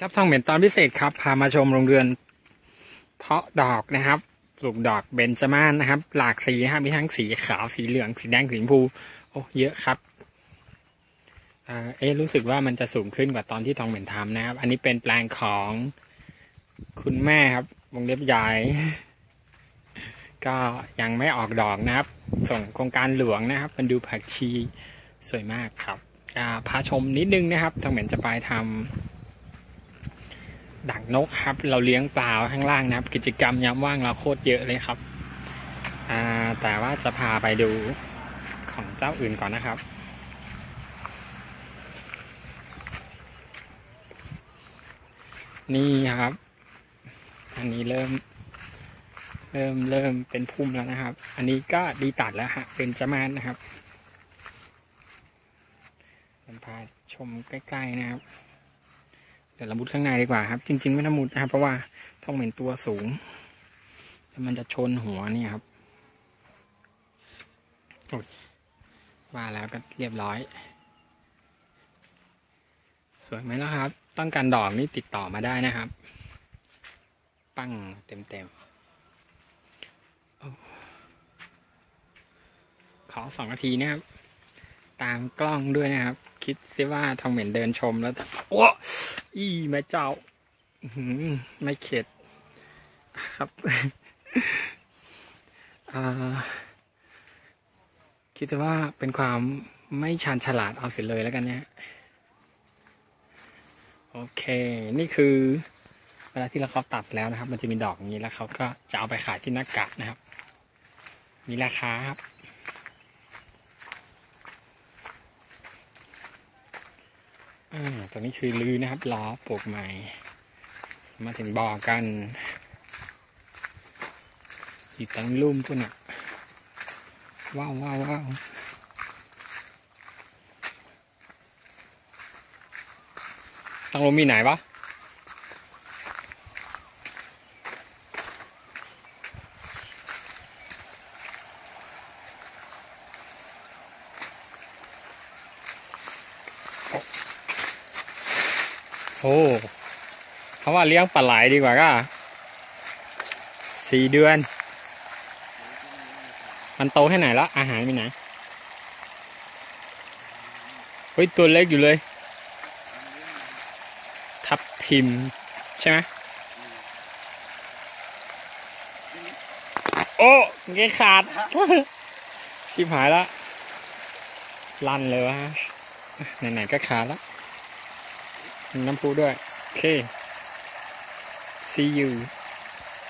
ครับช่องเหม็นตอนพิเศษครับพามาชมโรงเรือน เพาะดอกนะครับปลูกดอกเบญจมาศนะครับ หลากสีนะครับมีทั้งสีขาวสีเหลืองสีแดงสีชมพูโอ้เยอะครับเอ๊ะรู้สึกว่ามันจะสูงขึ้นกว่าตอนที่ทองเหม็นทำนะครับ อันนี้เป็นแปลงของคุณแม่ครับวงเล็บใหญ่ก็ยังไม่ออกดอกนะครับ ส่งโครงการหลวงนะครับ มันดูผักชีสวยมากครับพาชมนิดนึงนะครับทองเหม็นจะไปทำ ดักนกครับ เราเลี้ยงปลาข้างล่างนะครับ กิจกรรมยามว่างเราโคตรเยอะเลยครับ แต่ว่าจะพาไปดูของเจ้าอื่นก่อนนะครับ นี่ครับ อันนี้เริ่ม เริ่มเริ่มเป็นพุ่มแล้วนะครับ อันนี้ก็ดีตัดแล้วฮะเป็นจมานนะครับผมพาชมใกล้ ๆ นะครับ เดี๋ยวเรามุดข้างในดีกว่าครับ จริง ๆ ไม่ต้องมุดนะครับ เพราะว่าต้องเป็นตัวสูงแล้วมันจะชนหัวนี่ครับว่าแล้วก็เรียบร้อย สวยไหมล่ะครับ ต้องการดอกนี่ติดต่อมาได้นะครับ ปั้งเต็มๆโอ้ขอสองนาทีนะครับ ตามกล้องด้วยนะครับ คิดซิว่าทองเหม็นเดินชมแล้วโอ้ อีแม่เจ้าไม่เข็ดครับคิดว่าเป็นความไม่ชาญฉลาดเอาเสร็จเลยแล้วกันเนี่ยโอเค นี่คือเวลาที่เราเขาตัดแล้วนะครับ มันจะมีดอกอย่างนี้แล้วเขาก็จะเอาไปขายที่หนักกะนะครับ มีราคาครับ อ่าตัวนี้คือลือนะครับล้อปลูกใหม่ มาถึงบ่อกันอยู่ตั้งลุ่มพุ่นอะว้าวว้าวว้าวตั้งลมมีไหนวะ โอ้เขาว่าเลี้ยงปลาไหลดีกว่าก็สี่เดือน มันโตแค่ไหนแล้ว อาหารมีไหน เฮ้ย ตัวเล็กอยู่เลย ทับทิม ใช่ไหมโอ้เงยขาด ชิบหายละ ลั่นเลยวะ ไหนๆก็ขาดละ น้ำพุด้วย โอเค see you